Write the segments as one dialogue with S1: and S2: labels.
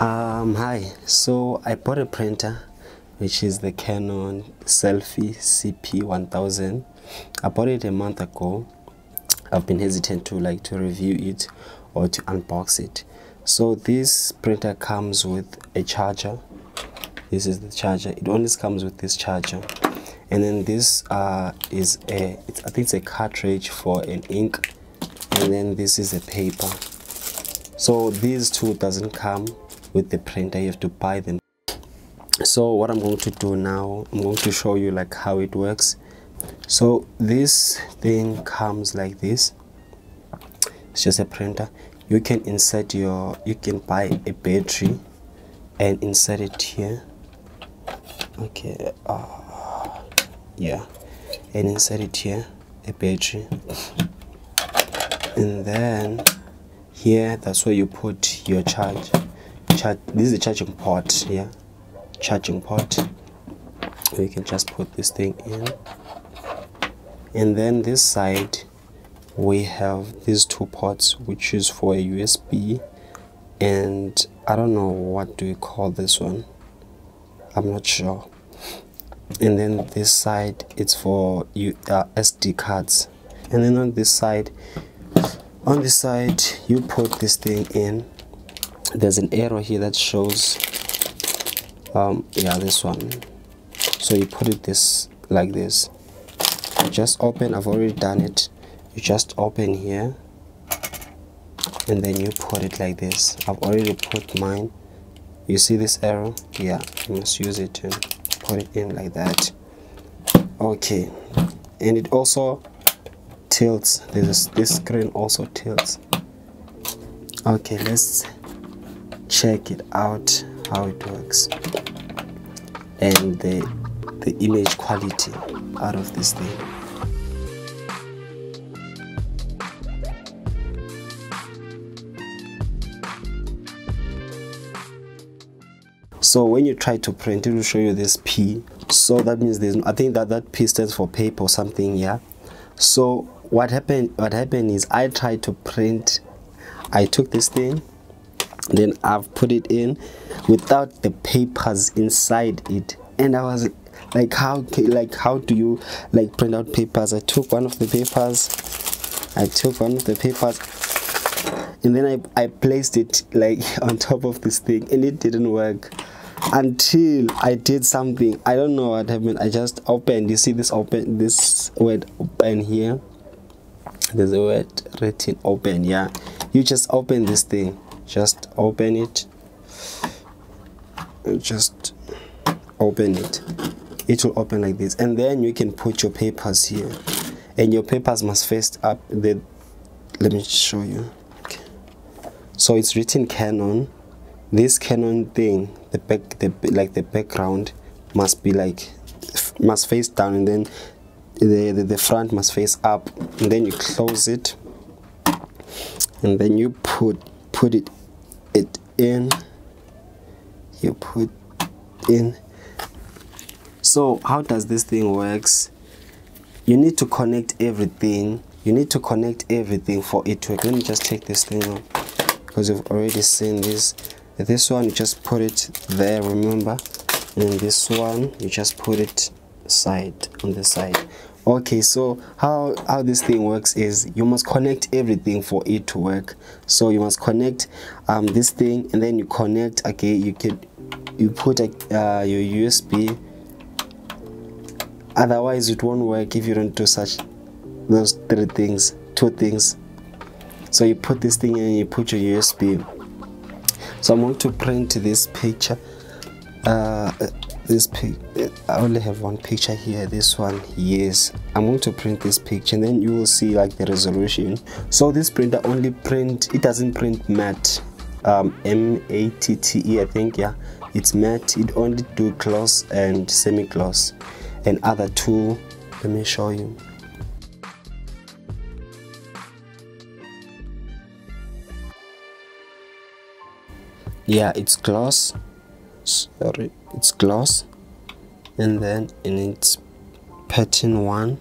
S1: Um, hi. So I bought a printer, which is the Canon Selphy CP1000. I bought it a month ago. I've been hesitant to like to review it or to unbox it. So this printer comes with a charger. This is the charger. It only comes with this charger, and then this uh, is a. I think it's a cartridge for an ink, and then this is a paper. So these two doesn't come with the printer you have to buy them. So what i'm going to do now i'm going to show you like how it works. So this thing comes like this. It's just a printer. You can insert your you can buy a battery and insert it here. Okay uh, yeah. And insert it here a battery. And then here that's where you put your charge. Charge this is the charging port yeah? Charging port you can just put this thing in. And then this side we have these two ports which is for a USB and I don't know what do we call this one. I'm not sure. And then this side it's for you uh, SD cards. And then on this side on this side you put this thing in. There's an arrow here that shows um yeah this one. So you put it this like this. You just open i've already done it. You just open here and then you put it like this. I've already put mine. You see this arrow? Yeah you must use it and put it in like that. Okay and it also tilts. This this screen also tilts. Okay let's check it out how it works. And the the image quality out of this thing. So when you try to print it will show you this p. So that means there's i think that that p stands for paper or something yeah? So what happened what happened is i tried to print i took this thing then I've put it in without the papers inside it. And I was like how like how do you like print out papers? I took one of the papers I took one of the papers and then I, I placed it like on top of this thing and it didn't work until I did something. I don't know what happened. I just opened you see this open this word open here there's a word written open yeah. You just open this thing. Just open it. Just open it. It will open like this. And then you can put your papers here. And your papers must face up the let me show you. Okay. so it's written canon. This canon thing the back the like the background must be like must face down and then the, the, the front must face up and then you close it and then you put put it it in you put in. So how does this thing works? You need to connect everything you need to connect everything for it to work. Let me just take this thing off because you've already seen this. This one you just put it there remember? And this one you just put it side on the side. Okay so how how this thing works is you must connect everything for it to work. So you must connect um, this thing and then you connect okay you can you put uh, your usb otherwise it won't work if you don't do such those three things two things. So you put this thing in and you put your usb so i'm going to print this picture. Uh, this pic i only have one picture here this one yes. I'm going to print this picture and then you will see like the resolution. So this printer only print it doesn't print matte um m-a-t-t-e i think yeah. It's matte it only do gloss and semi-gloss. And other two let me show you. Yeah it's gloss sorry. It's gloss and then in its pattern one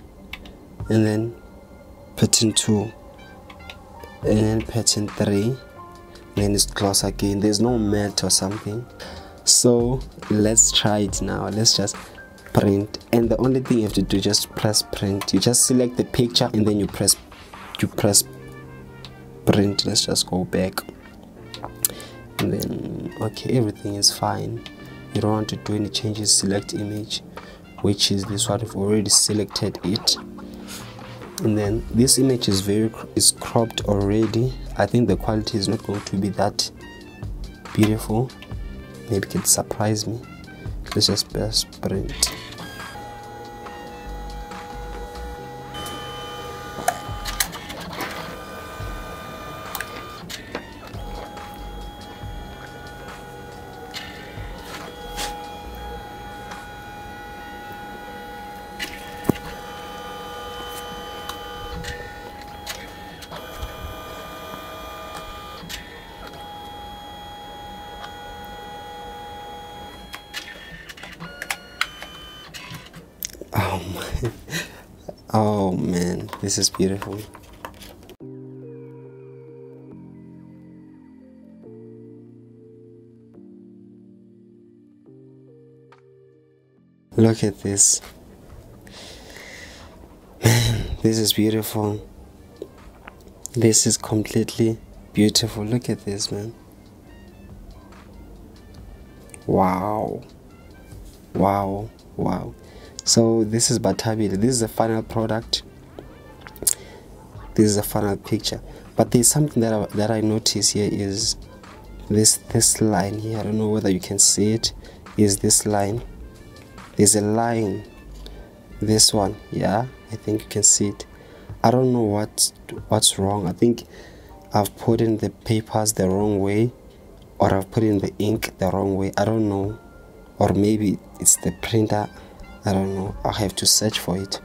S1: and then pattern two and then pattern three. Then it's close again. There's no matte or something. So let's try it now. Let's just print. And the only thing you have to do just press print. You just select the picture and then you press you press print. Let's just go back and then okay everything is fine. You don't want to do any changes select image which is this one we've already selected it. And then this image is very is cropped already. I think the quality is not going to be that beautiful. Maybe it can surprise me. Let's just press print Oh man, this is beautiful. Look at this. Man, this is beautiful. This is completely beautiful. Look at this, man. Wow. Wow. Wow so this is Batabi. This is the final product. This is the final picture. But there's something that I, that I notice here is this this line here. I don't know whether you can see it. Is this line. There's a line. This one. Yeah I think you can see it. I don't know what what's wrong. I think I've put in the papers the wrong way or I've put in the ink the wrong way. I don't know. Or maybe it's the printer I don't know. I have to search for it.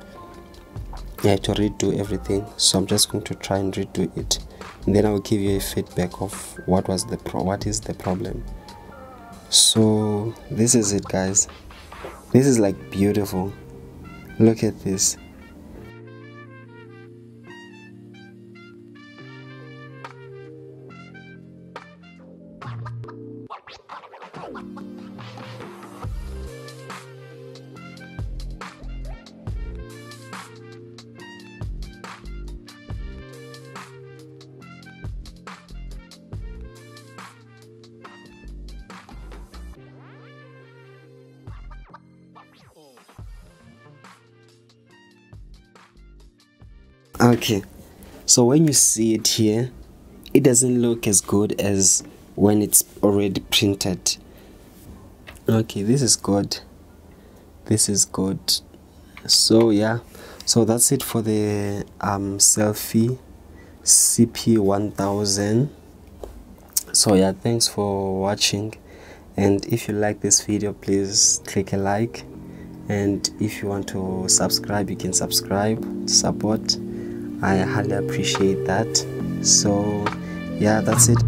S1: I have to redo everything. So I'm just going to try and redo it. And then I'll give you a feedback of what was the pro what is the problem. So this is it guys. This is like beautiful. Look at this okay. So when you see it here it doesn't look as good as when it's already printed. Okay this is good. This is good. So yeah. So that's it for the um Selphy cp1000 so yeah thanks for watching. And if you like this video please click a like. And if you want to subscribe you can subscribe to support I highly appreciate that. So, yeah, that's it.